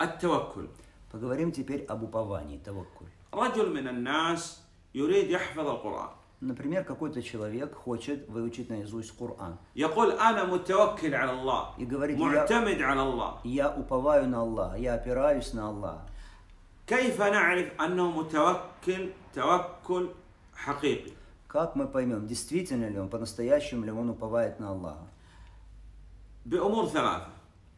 التوكل Поговорим теперь об уповании, таваккуль. رجل من الناس يريد يحفظ القرآن Например, какой-то человек хочет выучить наизусть Коран. يقول أنا متوكل على الله И говорит, я, معتمد على الله я уповаю на Аллаха, я опираюсь на Аллаха. كيف نعرف أنه متوكل توكل حقيقي Как мы поймем, действительно ли он, по-настоящему ли он уповает на Аллаха? بأمور ثلاثة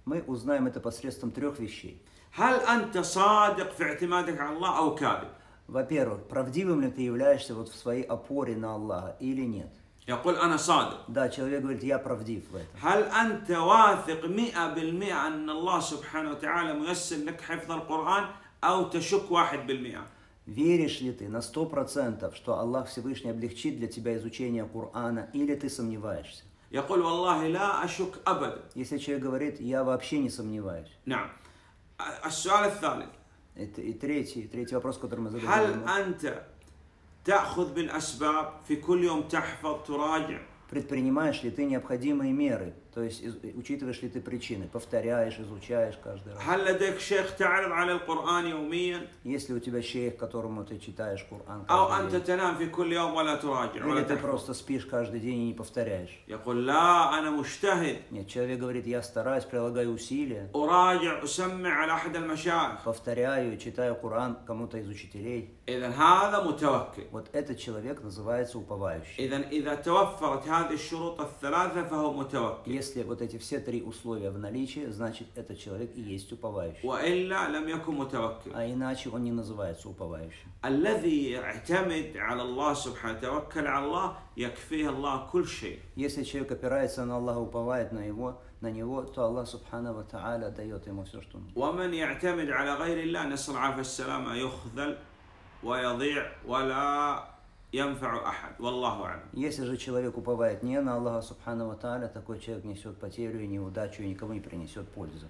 Мы узнаем это посредством трех вещей. هل أنت صادق في اعتمادك على الله أو كاذب Во-первых, правдивым ли ты являешься вот в своей опоре на Аллаха или нет? يقول أنا صادق Да, человек говорит, я правдив в этом. هل أنت واثق مئة بالمئة أن الله سبحانه وتعالى ميسر لك حفظ القرآن أو تشك واحد بالمئة Веришь ли ты на сто процентов, что Аллах Всевышний облегчит для тебя изучение Корана, или ты сомневаешься? يقول والله لا أشك أبدا Если человек говорит, я вообще не сомневаюсь. نعم السؤال الثالث Это и третий, третий вопрос, который мы هل задаем. أنت تأخذ بالأسباب في كل يوم تحفظ تراجع Предпринимаешь ли ты необходимые меры? То есть э, учитываешь ли ты причины, повторяешь, изучаешь каждый раз. Если у тебя шейх, которому ты читаешь Коран Или ты просто спишь каждый день и не повторяешь. Нет, человек говорит, я стараюсь, прилагаю усилия. Повторяю, читаю Коран кому-то из учителей. Вот этот человек называется уповающий. Если вот эти все три условия в наличии, значит этот человек и есть уповающий. А иначе он не называется уповающим. Если человек опирается на Аллаха, уповает на Его, на него, то Аллах Субхану Ва Та'аля дает ему все, что нужно. Если же человек уповает не на Аллаха Субхану Тааля, такой человек несет потерю и неудачу и никому не принесет пользы.